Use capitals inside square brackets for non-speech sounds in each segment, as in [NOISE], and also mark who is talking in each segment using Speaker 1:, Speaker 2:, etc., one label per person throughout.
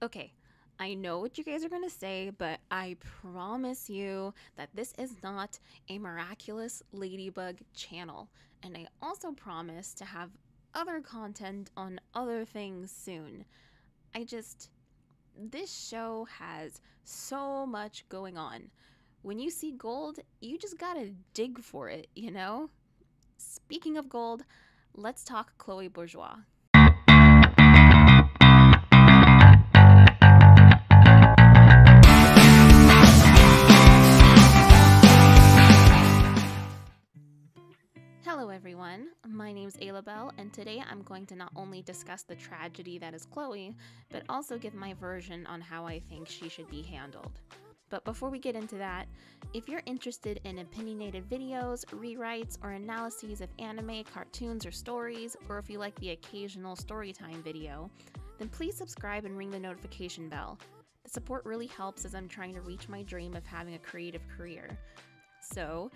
Speaker 1: Okay, I know what you guys are going to say, but I promise you that this is not a miraculous ladybug channel. And I also promise to have other content on other things soon. I just. This show has so much going on. When you see gold, you just gotta dig for it, you know? Speaking of gold, let's talk Chloe Bourgeois. Everyone. My name's Aloubell, and today I'm going to not only discuss the tragedy that is Chloe, but also give my version on how I think she should be handled. But before we get into that, if you're interested in opinionated videos, rewrites, or analyses of anime, cartoons, or stories, or if you like the occasional storytime video, then please subscribe and ring the notification bell. The support really helps as I'm trying to reach my dream of having a creative career. So,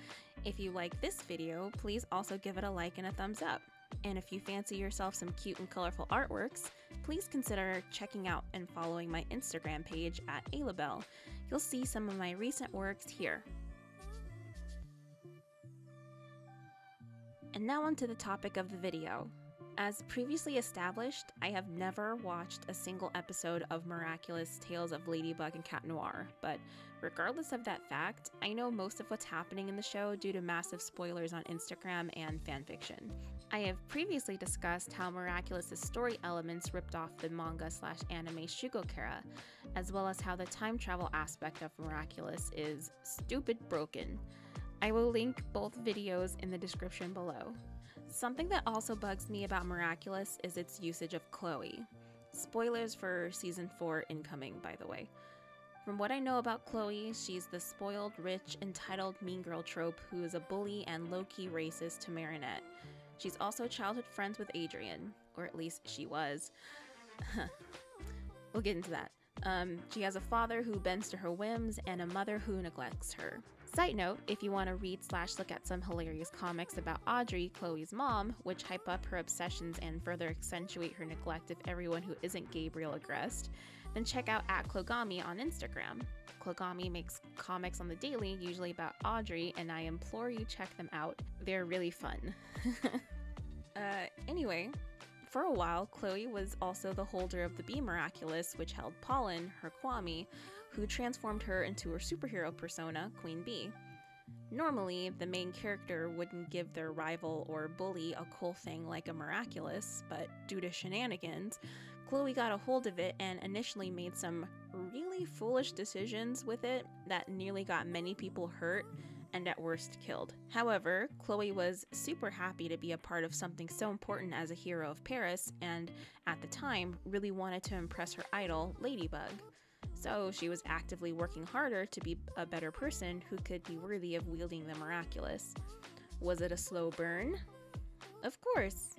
Speaker 1: if you like this video, please also give it a like and a thumbs up. And if you fancy yourself some cute and colorful artworks, please consider checking out and following my Instagram page at Aloubell. You'll see some of my recent works here. And now on to the topic of the video. As previously established, I have never watched a single episode of Miraculous Tales of Ladybug and Cat Noir, but regardless of that fact, I know most of what's happening in the show due to massive spoilers on Instagram and fanfiction. I have previously discussed how Miraculous's story elements ripped off the manga slash anime Shugo Chara, as well as how the time travel aspect of Miraculous is stupid broken. I will link both videos in the description below. Something that also bugs me about Miraculous is its usage of Chloe. Spoilers for season 4 incoming, by the way. From what I know about Chloe, she's the spoiled, rich, entitled mean girl trope who is a bully and low key racist to Marinette. She's also childhood friends with Adrien, or at least she was. [LAUGHS] we'll get into that. Um, she has a father who bends to her whims and a mother who neglects her. Side note, if you want to read slash look at some hilarious comics about Audrey, Chloe's mom, which hype up her obsessions and further accentuate her neglect of everyone who isn't Gabriel Agreste, then check out at Chlogami on Instagram. Chlogami makes comics on the daily, usually about Audrey, and I implore you check them out. They're really fun. [LAUGHS] uh, anyway, for a while, Chloe was also the holder of the Bee Miraculous, which held Pollen, her Kwami, who transformed her into her superhero persona, Queen Bee. Normally, the main character wouldn't give their rival or bully a cool thing like a miraculous, but due to shenanigans, Chloe got a hold of it and initially made some really foolish decisions with it that nearly got many people hurt and at worst killed. However, Chloe was super happy to be a part of something so important as a hero of Paris and, at the time, really wanted to impress her idol, Ladybug. So she was actively working harder to be a better person who could be worthy of wielding the miraculous. Was it a slow burn? Of course.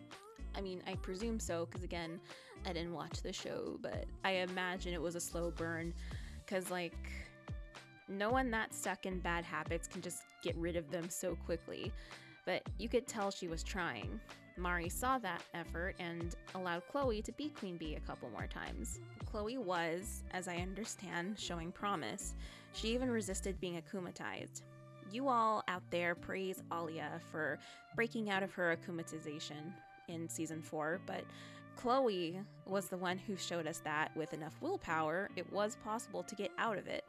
Speaker 1: I mean, I presume so, because again, I didn't watch the show, but I imagine it was a slow burn, because, like, no one that stuck in bad habits can just get rid of them so quickly. But you could tell she was trying. Mari saw that effort and allowed Chloe to be Queen Bee a couple more times. Chloe was, as I understand, showing promise. She even resisted being akumatized. You all out there praise Alya for breaking out of her akumatization in season 4, but Chloe was the one who showed us that with enough willpower, it was possible to get out of it.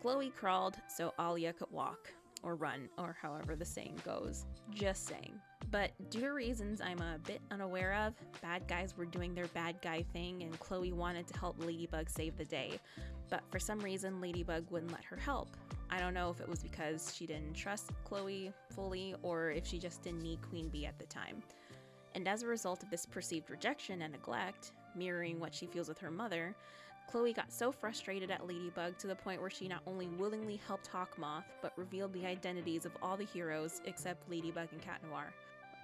Speaker 1: Chloe crawled so Alya could walk, or run, or however the saying goes. Just saying. But due to reasons I'm a bit unaware of, bad guys were doing their bad guy thing and Chloe wanted to help Ladybug save the day. But for some reason, Ladybug wouldn't let her help. I don't know if it was because she didn't trust Chloe fully or if she just didn't need Queen Bee at the time. And as a result of this perceived rejection and neglect, mirroring what she feels with her mother, Chloe got so frustrated at Ladybug to the point where she not only willingly helped Hawkmoth, but revealed the identities of all the heroes except Ladybug and Cat Noir.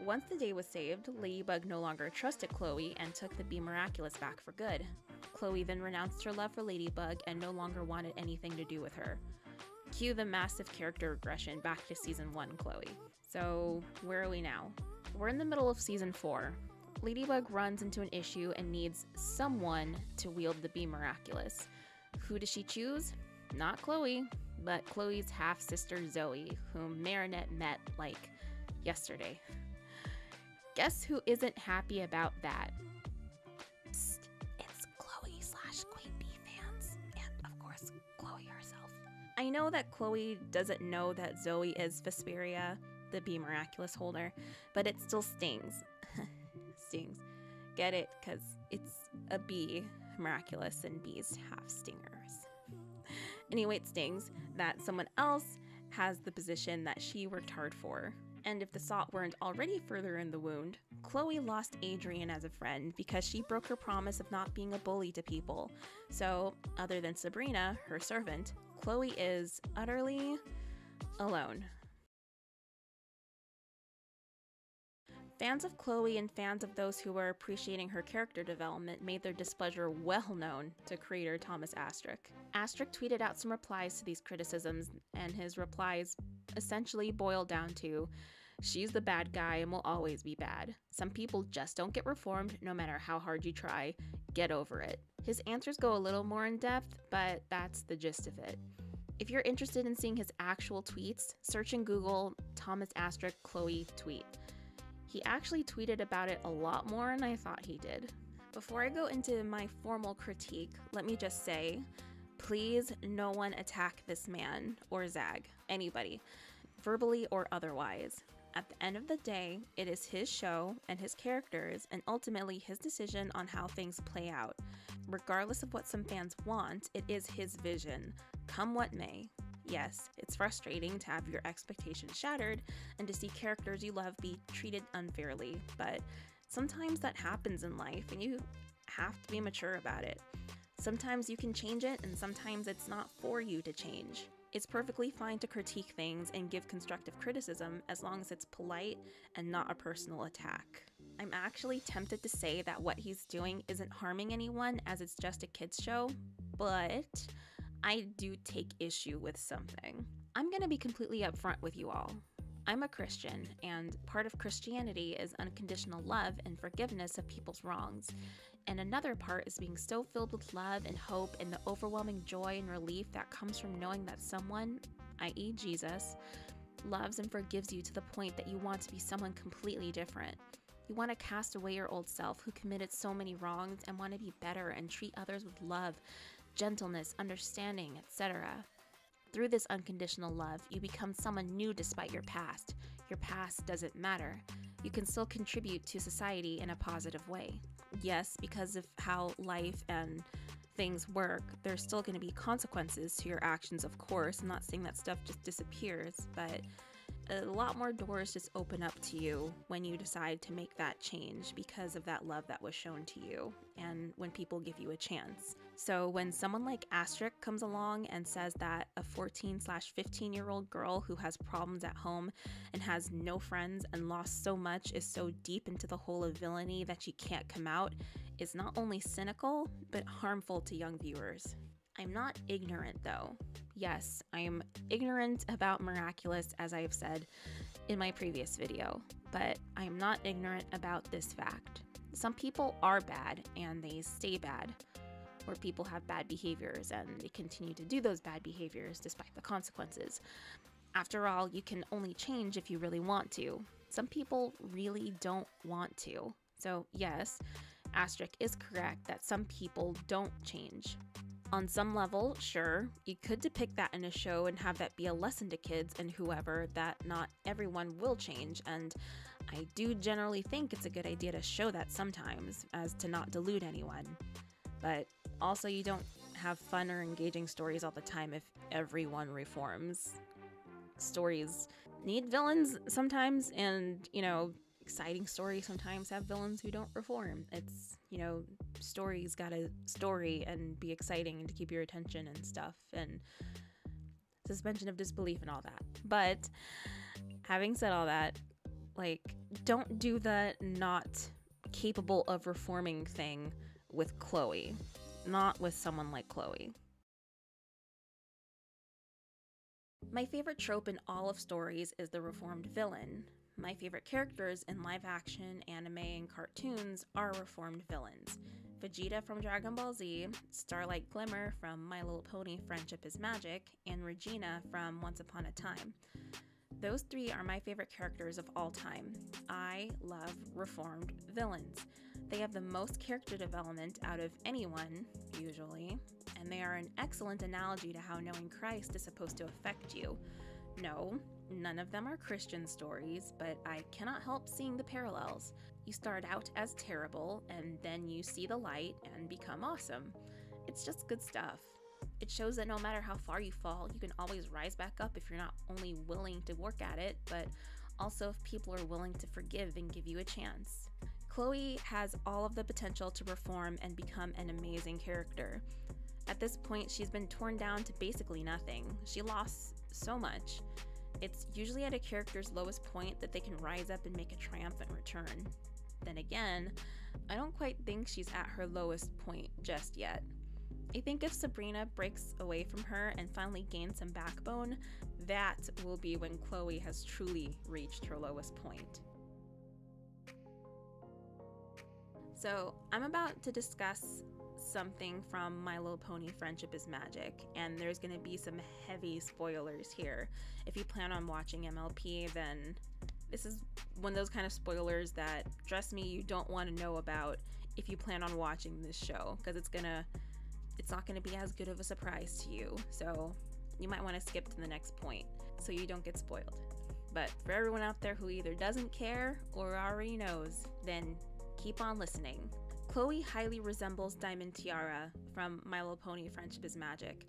Speaker 1: Once the day was saved, Ladybug no longer trusted Chloe and took the Bee Miraculous back for good. Chloe then renounced her love for Ladybug and no longer wanted anything to do with her. Cue the massive character regression back to season 1 Chloe. So, where are we now? We're in the middle of season 4. Ladybug runs into an issue and needs someone to wield the Bee Miraculous. Who does she choose? Not Chloe, but Chloe's half sister Zoe, whom Marinette met like yesterday. Guess who isn't happy about that? Psst, it's Chloe slash Queen Bee fans, and of course, Chloe herself. I know that Chloe doesn't know that Zoe is Vesperia, the Bee Miraculous holder, but it still stings. [LAUGHS] stings. Get it? Because it's a bee miraculous and bees have stingers. [LAUGHS] Anyway, it stings that someone else has the position that she worked hard for. And if the salt weren't already further in the wound, Chloe lost Adrien as a friend because she broke her promise of not being a bully to people. So, other than Sabrina, her servant, Chloe is utterly alone. Fans of Chloe and fans of those who were appreciating her character development made their displeasure well known to creator Thomas Astruc. Astruc tweeted out some replies to these criticisms, and his replies essentially boiled down to She's the bad guy and will always be bad. Some people just don't get reformed no matter how hard you try. Get over it. His answers go a little more in depth, but that's the gist of it. If you're interested in seeing his actual tweets, search in Google Thomas Astruc Chloe tweet. He actually tweeted about it a lot more than I thought he did. Before I go into my formal critique, let me just say please no one attack this man or Zag, anybody, verbally or otherwise. At the end of the day, it is his show and his characters, and ultimately his decision on how things play out. Regardless of what some fans want, it is his vision, come what may. Yes, it's frustrating to have your expectations shattered and to see characters you love be treated unfairly, but sometimes that happens in life and you have to be mature about it. Sometimes you can change it, and sometimes it's not for you to change. It's perfectly fine to critique things and give constructive criticism as long as it's polite and not a personal attack. I'm actually tempted to say that what he's doing isn't harming anyone as it's just a kids' show, but I do take issue with something. I'm going to be completely upfront with you all. I'm a Christian, and part of Christianity is unconditional love and forgiveness of people's wrongs. And another part is being so filled with love and hope and the overwhelming joy and relief that comes from knowing that someone, i.e., Jesus, loves and forgives you to the point that you want to be someone completely different. You want to cast away your old self who committed so many wrongs and want to be better and treat others with love gentleness, understanding, etc. Through this unconditional love, you become someone new despite your past. Your past doesn't matter. You can still contribute to society in a positive way. Yes, because of how life and things work, there's still going to be consequences to your actions, of course. I'm not saying that stuff just disappears, but a lot more doors just open up to you when you decide to make that change because of that love that was shown to you and when people give you a chance. So when someone like Astruc comes along and says that a 14 slash 15 year old girl who has problems at home and has no friends and lost so much is so deep into the hole of villainy that she can't come out is not only cynical, but harmful to young viewers. I'm not ignorant though. Yes, I am ignorant about Miraculous, as I have said in my previous video, but I am not ignorant about this fact. Some people are bad and they stay bad, or people have bad behaviors and they continue to do those bad behaviors despite the consequences. After all, you can only change if you really want to. Some people really don't want to. So, yes, Astruc is correct that some people don't change. On some level, sure, you could depict that in a show and have that be a lesson to kids and whoever that not everyone will change, and I do generally think it's a good idea to show that sometimes, as to not delude anyone. But also, you don't have fun or engaging stories all the time if everyone reforms. Stories need villains sometimes, and, you know, exciting stories sometimes have villains who don't reform. It's, you know, stories got a story and be exciting and to keep your attention and stuff and suspension of disbelief and all that. But having said all that, like don't do the not capable of reforming thing with Chloe, not with someone like Chloe. My favorite trope in all of stories is the reformed villain, my favorite characters in live action, anime, and cartoons are reformed villains. Vegeta from Dragon Ball Z, Starlight Glimmer from My Little Pony Friendship is Magic, and Regina from Once Upon a Time. Those three are my favorite characters of all time. I love reformed villains. They have the most character development out of anyone, usually, and they are an excellent analogy to how knowing Christ is supposed to affect you. No, none of them are Christian stories, but I cannot help seeing the parallels. You start out as terrible, and then you see the light and become awesome. It's just good stuff. It shows that no matter how far you fall, you can always rise back up if you're not only willing to work at it, but also if people are willing to forgive and give you a chance. Chloe has all of the potential to reform and become an amazing character. At this point, she's been torn down to basically nothing. She lost so much. It's usually at a character's lowest point that they can rise up and make a triumphant return. Then again, I don't quite think she's at her lowest point just yet. I think if Sabrina breaks away from her and finally gains some backbone, that will be when Chloe has truly reached her lowest point. So, I'm about to discuss something from My Little Pony Friendship is Magic, and there's going to be some heavy spoilers here. If you plan on watching MLP, then this is one of those kind of spoilers that, trust me, you don't want to know about if you plan on watching this show, because it's gonna, it's not gonna be as good of a surprise to you. So you might want to skip to the next point so you don't get spoiled. But for everyone out there who either doesn't care or already knows, then keep on listening. Chloe highly resembles Diamond Tiara from My Little Pony Friendship is Magic.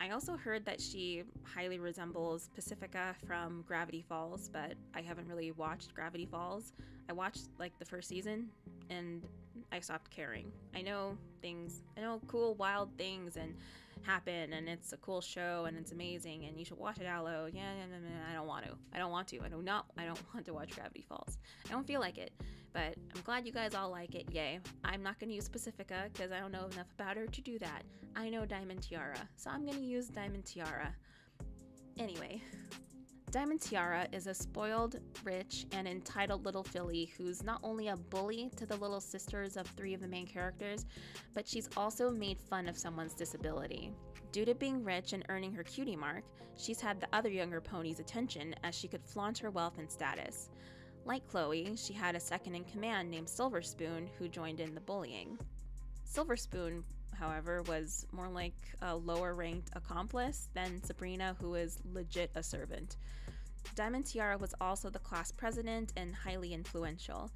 Speaker 1: I also heard that she highly resembles Pacifica from Gravity Falls, but I haven't really watched Gravity Falls. I watched like the first season and I stopped caring. I know things, I know cool, wild things and happen, and it's a cool show and it's amazing, and you should watch it, Aloe. Yeah, yeah, yeah, yeah, I don't want to. I don't want to. I do not. I don't [LAUGHS] want to watch Gravity Falls. I don't feel like it but I'm glad you guys all like it. Yay. I'm not going to use Pacifica because I don't know enough about her to do that. I know Diamond Tiara, so I'm going to use Diamond Tiara. Anyway, [LAUGHS] Diamond Tiara is a spoiled, rich, and entitled little filly who's not only a bully to the little sisters of three of the main characters, but she's also made fun of someone's disability. Due to being rich and earning her cutie mark, she's had the other younger ponies' attention as she could flaunt her wealth and status. Like Chloe, she had a second in command named Silver Spoon who joined in the bullying. Silver Spoon, however, was more like a lower ranked accomplice than Sabrina, who is legit a servant. Diamond Tiara was also the class president and highly influential.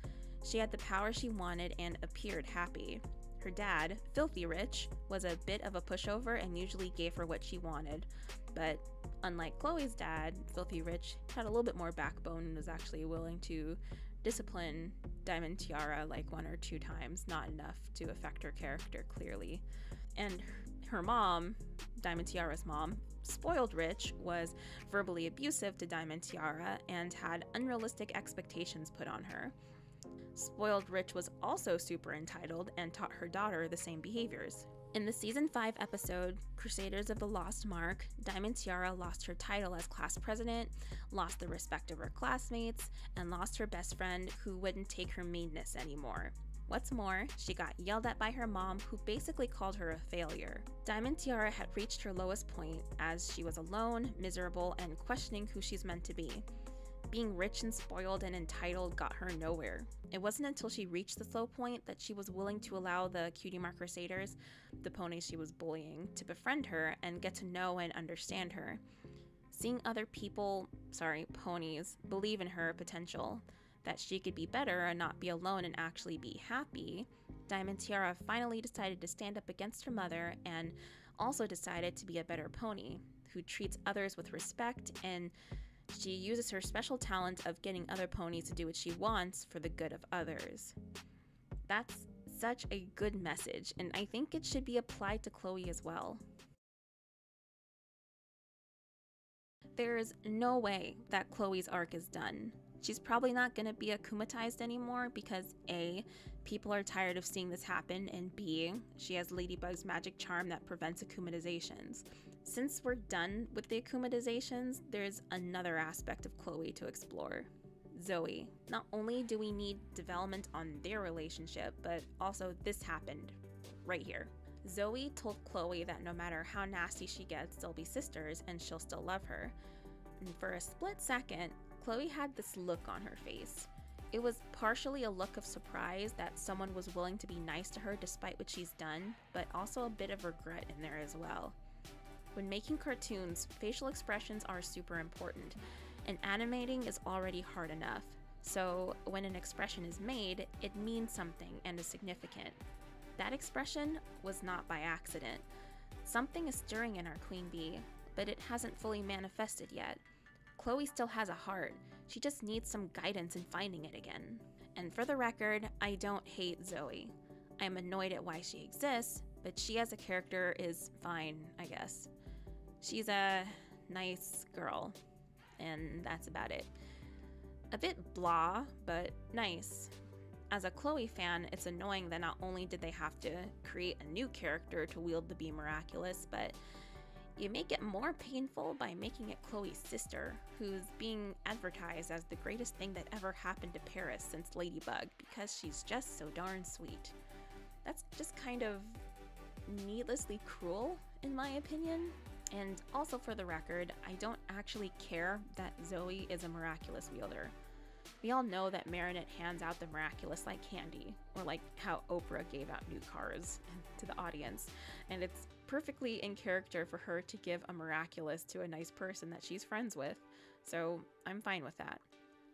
Speaker 1: She had the power she wanted and appeared happy. Her dad, Filthy Rich, was a bit of a pushover and usually gave her what she wanted, but unlike Chloe's dad, Filthy Rich had a little bit more backbone and was actually willing to discipline Diamond Tiara like one or two times, not enough to affect her character clearly. And her mom, Diamond Tiara's mom, Spoiled Rich, was verbally abusive to Diamond Tiara and had unrealistic expectations put on her. Spoiled Rich was also super entitled and taught her daughter the same behaviors. In the season 5 episode, Crusaders of the Lost Mark, Diamond Tiara lost her title as class president, lost the respect of her classmates, and lost her best friend who wouldn't take her meanness anymore. What's more, she got yelled at by her mom, who basically called her a failure. Diamond Tiara had reached her lowest point as she was alone, miserable, and questioning who she's meant to be. Being rich and spoiled and entitled got her nowhere. It wasn't until she reached the slow point that she was willing to allow the Cutie Mark Crusaders, the ponies she was bullying, to befriend her and get to know and understand her. Seeing other people, sorry, ponies, believe in her potential, that she could be better and not be alone and actually be happy, Diamond Tiara finally decided to stand up against her mother and also decided to be a better pony who treats others with respect and she uses her special talent of getting other ponies to do what she wants for the good of others. That's such a good message, and I think it should be applied to Chloe as well. There is no way that Chloe's arc is done. She's probably not going to be akumatized anymore because A, people are tired of seeing this happen, and B, she has Ladybug's magic charm that prevents akumatizations. Since we're done with the akumatizations, there's another aspect of Chloe to explore Zoe. Not only do we need development on their relationship, but also this happened right here. Zoe told Chloe that no matter how nasty she gets, they'll be sisters and she'll still love her. And for a split second, Chloe had this look on her face. It was partially a look of surprise that someone was willing to be nice to her despite what she's done, but also a bit of regret in there as well. When making cartoons, facial expressions are super important, and animating is already hard enough. So, when an expression is made, it means something and is significant. That expression was not by accident. Something is stirring in our queen bee, but it hasn't fully manifested yet. Chloe still has a heart, she just needs some guidance in finding it again. And for the record, I don't hate Zoe. I'm annoyed at why she exists, but she as a character is fine, I guess. She's a nice girl, and that's about it. A bit blah, but nice. As a Chloe fan, it's annoying that not only did they have to create a new character to wield the Bee Miraculous, but you make it more painful by making it Chloe's sister, who's being advertised as the greatest thing that ever happened to Paris since Ladybug because she's just so darn sweet. That's just kind of needlessly cruel, in my opinion. And also, for the record, I don't actually care that Zoe is a miraculous wielder. We all know that Marinette hands out the miraculous like candy, or like how Oprah gave out new cars [LAUGHS] to the audience, and it's perfectly in character for her to give a miraculous to a nice person that she's friends with, so I'm fine with that.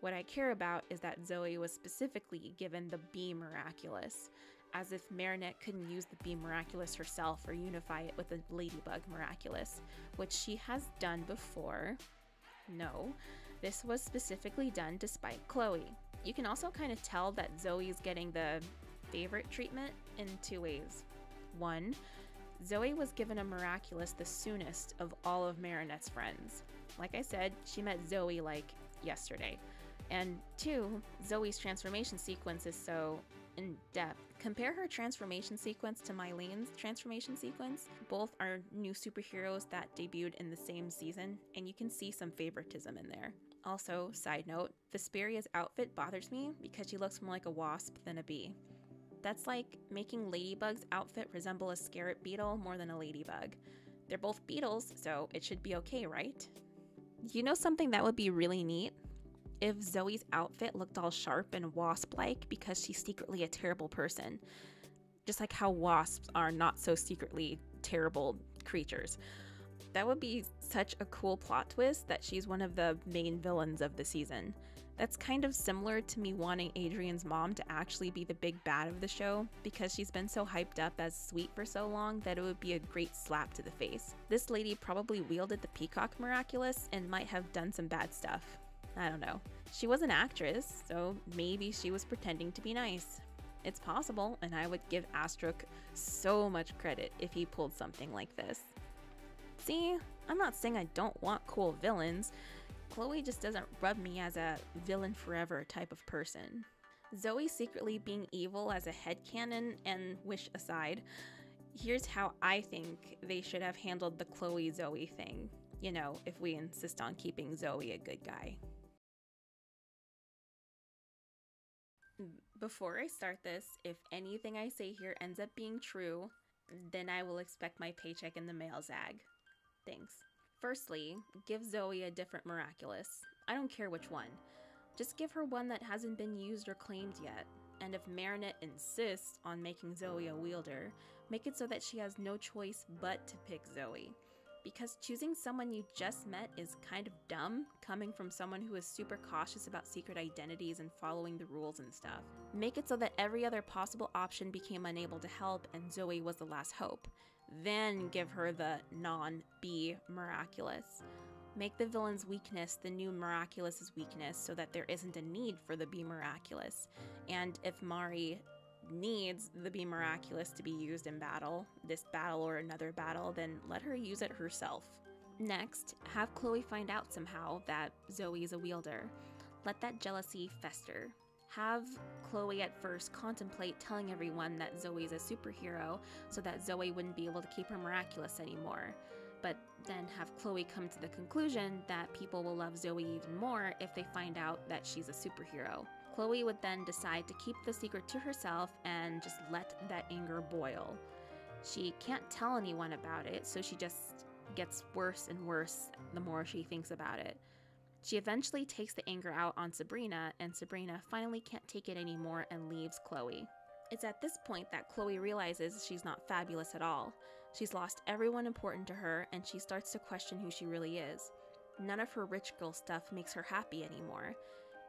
Speaker 1: What I care about is that Zoe was specifically given the Bee Miraculous, as if Marinette couldn't use the Bee Miraculous herself or unify it with the Ladybug Miraculous, which she has done before. No, this was specifically done despite Chloe. You can also kind of tell that Zoe's getting the favorite treatment in two ways. One, Zoe was given a miraculous the soonest of all of Marinette's friends. Like I said, she met Zoe like yesterday. And two, Zoe's transformation sequence is so in depth. Compare her transformation sequence to Mylene's transformation sequence. Both are new superheroes that debuted in the same season, and you can see some favoritism in there. Also, side note, Vesperia's outfit bothers me because she looks more like a wasp than a bee. That's like making Ladybug's outfit resemble a scarab beetle more than a ladybug. They're both beetles, so it should be okay, right? You know something that would be really neat? If Zoe's outfit looked all sharp and wasp like because she's secretly a terrible person. Just like how wasps are not so secretly terrible creatures. That would be such a cool plot twist that she's one of the main villains of the season. That's kind of similar to me wanting Adrien's mom to actually be the big bad of the show because she's been so hyped up as sweet for so long that it would be a great slap to the face. This lady probably wielded the Peacock Miraculous and might have done some bad stuff. I don't know. She was an actress, so maybe she was pretending to be nice. It's possible, and I would give Astruc so much credit if he pulled something like this. See, I'm not saying I don't want cool villains, Chloe just doesn't rub me as a villain forever type of person. Zoe secretly being evil as a headcanon and wish aside, here's how I think they should have handled the Chloe Zoe thing. You know, if we insist on keeping Zoe a good guy. Before I start this, if anything I say here ends up being true, then I will expect my paycheck in the mail, Zag. Thanks. Firstly, give Zoe a different miraculous. I don't care which one. Just give her one that hasn't been used or claimed yet. And if Marinette insists on making Zoe a wielder, make it so that she has no choice but to pick Zoe. Because choosing someone you just met is kind of dumb, coming from someone who is super cautious about secret identities and following the rules and stuff. Make it so that every other possible option became unable to help and Zoe was the last hope then give her the non Bee miraculous. Make the villain's weakness the new miraculous's weakness so that there isn't a need for the Bee miraculous. And if Mari needs the Bee miraculous to be used in battle, this battle or another battle, then let her use it herself. Next, have Chloe find out somehow that Zoe is a wielder. Let that jealousy fester have Chloe at first contemplate telling everyone that Zoe's a superhero so that Zoe wouldn't be able to keep her miraculous anymore. but then have Chloe come to the conclusion that people will love Zoe even more if they find out that she's a superhero. Chloe would then decide to keep the secret to herself and just let that anger boil. She can't tell anyone about it, so she just gets worse and worse the more she thinks about it. She eventually takes the anger out on Sabrina, and Sabrina finally can't take it anymore and leaves Chloe. It's at this point that Chloe realizes she's not fabulous at all. She's lost everyone important to her, and she starts to question who she really is. None of her rich girl stuff makes her happy anymore.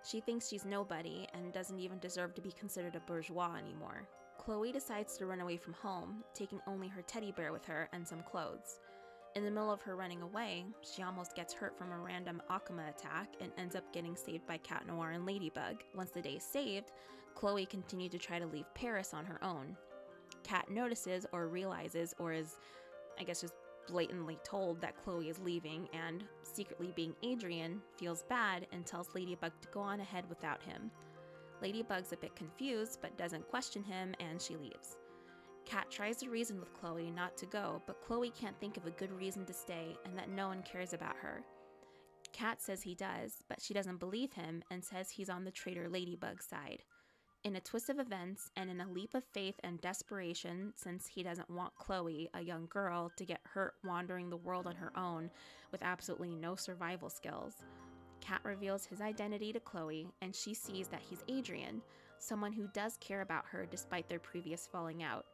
Speaker 1: She thinks she's nobody and doesn't even deserve to be considered a bourgeois anymore. Chloe decides to run away from home, taking only her teddy bear with her and some clothes. In the middle of her running away, she almost gets hurt from a random Akuma attack and ends up getting saved by Cat Noir and Ladybug. Once the day is saved, Chloe continued to try to leave Paris on her own. Cat notices or realizes or is, I guess, just blatantly told that Chloe is leaving and, secretly being Adrien, feels bad and tells Ladybug to go on ahead without him. Ladybug's a bit confused but doesn't question him and she leaves. Cat tries to reason with Chloe not to go, but Chloe can't think of a good reason to stay and that no one cares about her. Cat says he does, but she doesn't believe him and says he's on the traitor Ladybug's side. In a twist of events and in a leap of faith and desperation, since he doesn't want Chloe, a young girl, to get hurt wandering the world on her own with absolutely no survival skills, Cat reveals his identity to Chloe and she sees that he's Adrien, someone who does care about her despite their previous falling out.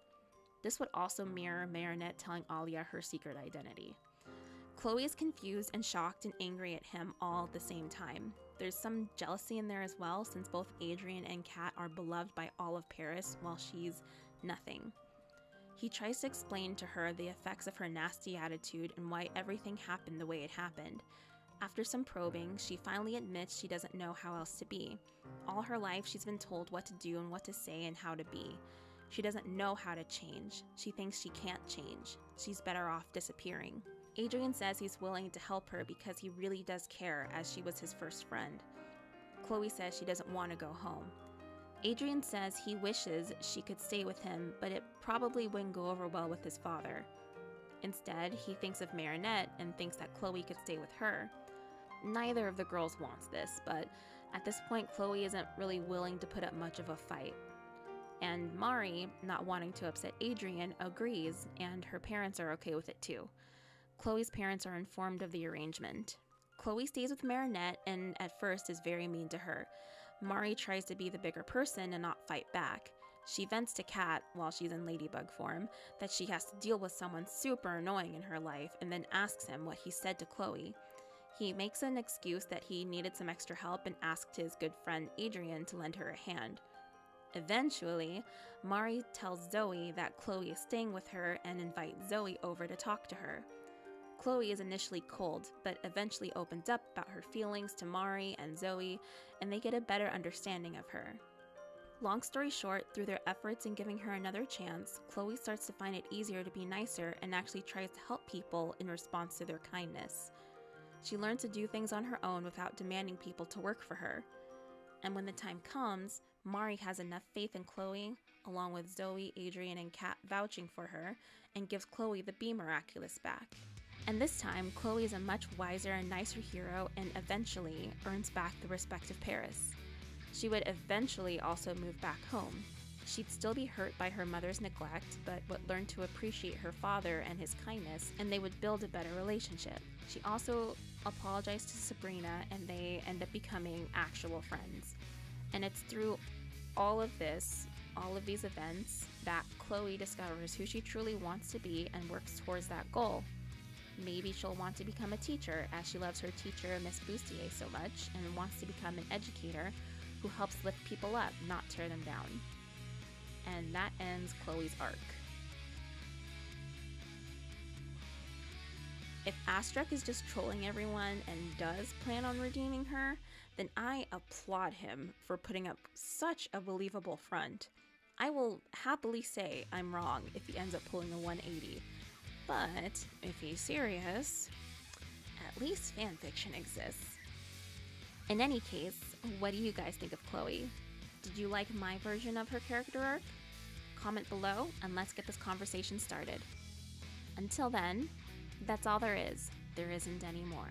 Speaker 1: This would also mirror Marinette telling Alya her secret identity. Chloe is confused and shocked and angry at him all at the same time. There's some jealousy in there as well, since both Adrien and Cat are beloved by all of Paris while she's nothing. He tries to explain to her the effects of her nasty attitude and why everything happened the way it happened. After some probing, she finally admits she doesn't know how else to be. All her life, she's been told what to do and what to say and how to be. She doesn't know how to change. She thinks she can't change. She's better off disappearing. Adrien says he's willing to help her because he really does care, as she was his first friend. Chloe says she doesn't want to go home. Adrien says he wishes she could stay with him, but it probably wouldn't go over well with his father. Instead, he thinks of Marinette and thinks that Chloe could stay with her. Neither of the girls wants this, but at this point, Chloe isn't really willing to put up much of a fight. And Mari, not wanting to upset Adrien, agrees, and her parents are okay with it too. Chloe's parents are informed of the arrangement. Chloe stays with Marinette and at first is very mean to her. Mari tries to be the bigger person and not fight back. She vents to Cat, while she's in ladybug form, that she has to deal with someone super annoying in her life and then asks him what he said to Chloe. He makes an excuse that he needed some extra help and asked his good friend Adrien to lend her a hand. Eventually, Mari tells Zoe that Chloe is staying with her and invites Zoe over to talk to her. Chloe is initially cold, but eventually opens up about her feelings to Mari and Zoe, and they get a better understanding of her. Long story short, through their efforts in giving her another chance, Chloe starts to find it easier to be nicer and actually tries to help people in response to their kindness. She learns to do things on her own without demanding people to work for her. And when the time comes, Mari has enough faith in Chloe, along with Zoe, Adrien, and Cat vouching for her, and gives Chloe the Bee Miraculous back. And this time, Chloe is a much wiser and nicer hero and eventually earns back the respect of Paris. She would eventually also move back home. She'd still be hurt by her mother's neglect, but would learn to appreciate her father and his kindness, and they would build a better relationship. She also apologized to Sabrina, and they end up becoming actual friends. And it's through all of this, all of these events, that Chloe discovers who she truly wants to be and works towards that goal. Maybe she'll want to become a teacher as she loves her teacher, Miss Bustier, so much and wants to become an educator who helps lift people up, not tear them down. And that ends Chloe's arc. If Astruc is just trolling everyone and does plan on redeeming her, then I applaud him for putting up such a believable front. I will happily say I'm wrong if he ends up pulling a 180. But if he's serious, at least fanfiction exists. In any case, what do you guys think of Chloe? Did you like my version of her character arc? Comment below and let's get this conversation started. Until then, That's all there is. There isn't any more.